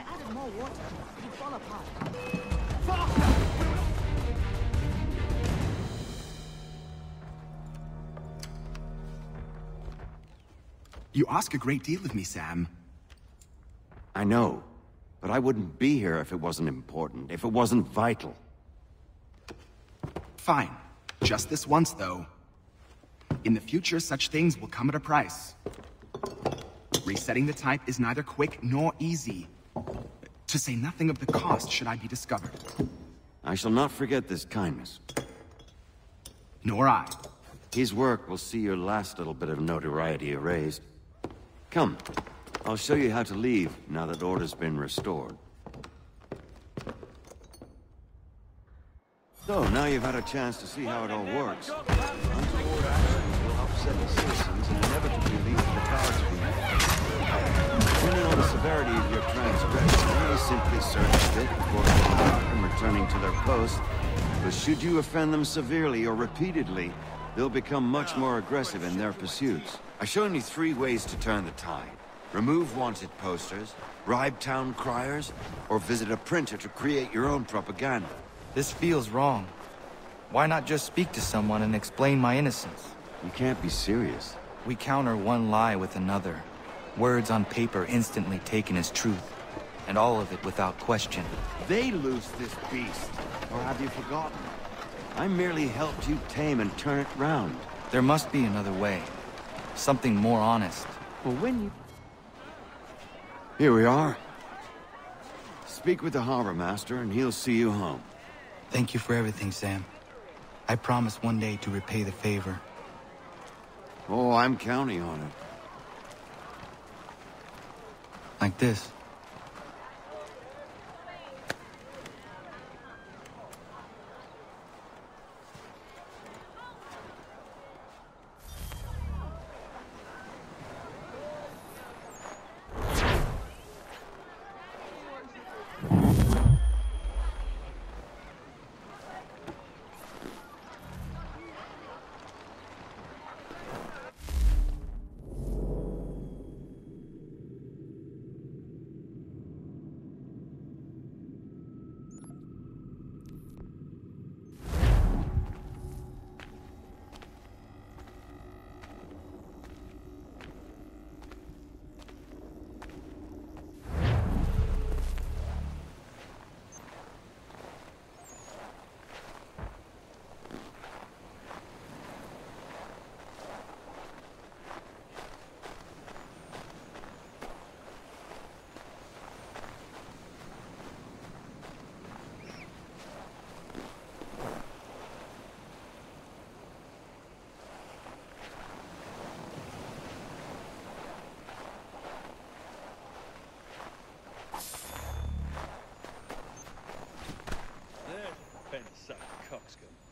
I added more water, it'd fall apart. You ask a great deal of me, Sam. I know, but I wouldn't be here if it wasn't important, if it wasn't vital. Fine. Just this once, though. In the future, such things will come at a price. Resetting the type is neither quick nor easy. To say nothing of the cost should I be discovered. I shall not forget this kindness. Nor I. His work will see your last little bit of notoriety erased. Come, I'll show you how to leave now that order's been restored. So, now you've had a chance to see how it all works. Before and returning to their post. But should you offend them severely or repeatedly, they'll become much more aggressive in their pursuits. I've shown you three ways to turn the tide. Remove wanted posters, bribe town criers, or visit a printer to create your own propaganda. This feels wrong. Why not just speak to someone and explain my innocence? You can't be serious. We counter one lie with another. Words on paper instantly taken as truth. And all of it without question. They loose this beast. Or have you forgotten? I merely helped you tame and turn it round. There must be another way. Something more honest. Well, when you... Here we are. Speak with the harbor master and he'll see you home. Thank you for everything, Sam. I promise one day to repay the favor. Oh, I'm counting on it. Like this. Red-sacked coxcomb.